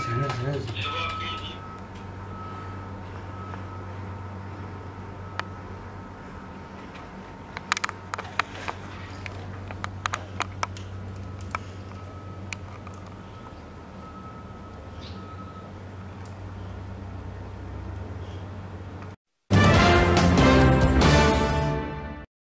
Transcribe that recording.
前任前任